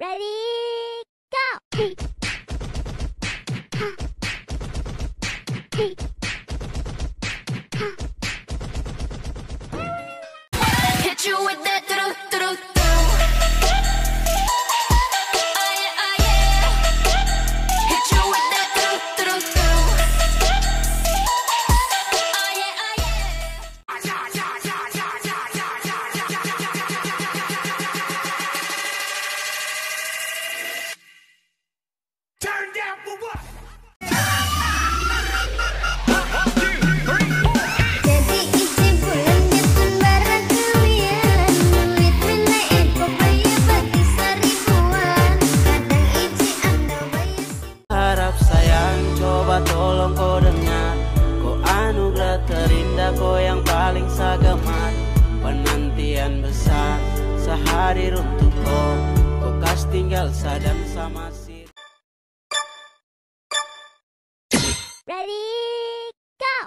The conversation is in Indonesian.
Ready, go! cintaku yang paling segaman Penantian besar sehari untukku Ku kas tinggal sadam sama si Ready, go!